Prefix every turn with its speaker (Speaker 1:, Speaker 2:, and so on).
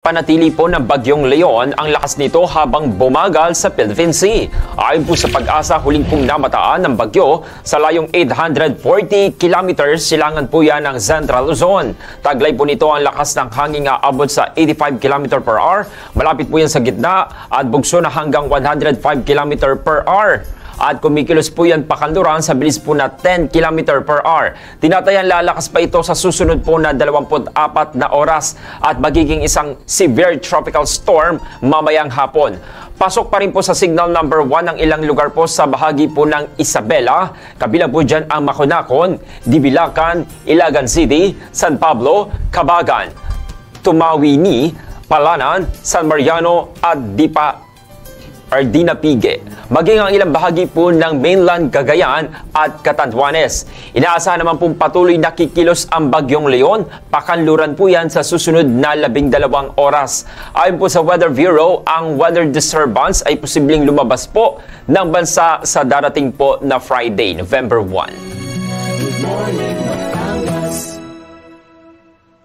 Speaker 1: Panatili po ng Bagyong Leon ang lakas nito habang bumagal sa Philippine Sea. Ayon po sa pag-asa, huling pong namataan ng bagyo sa layong 840 kilometers silangan po yan ng Central Luzon. Taglay po nito ang lakas ng hangin aabot sa 85 km per hour. Malapit po yan sa gitna at bugso na hanggang 105 km per hour at kumikilos po yan pakanluran sa bilis po na 10 km per hour. Tinatayan lalakas pa ito sa susunod po na 24 na oras at magiging isang severe tropical storm mamayang hapon. Pasok pa rin po sa signal number 1 ang ilang lugar po sa bahagi po ng Isabela. Kabilang po dyan ang Maconacon, Dibilacan, Ilagan City, San Pablo, Cabagan, Tumawini, Palanan, San Mariano at Dipa Ardina Pige, maging ang ilang bahagi po ng mainland Cagayan at Catanduanes. Inaasahan naman pong patuloy na kikilos ang Bagyong Leon, pakanluran po yan sa susunod na labing dalawang oras. Ayon po sa Weather Bureau, ang weather disturbance ay posibleng lumabas po ng bansa sa darating po na Friday, November 1. Good morning.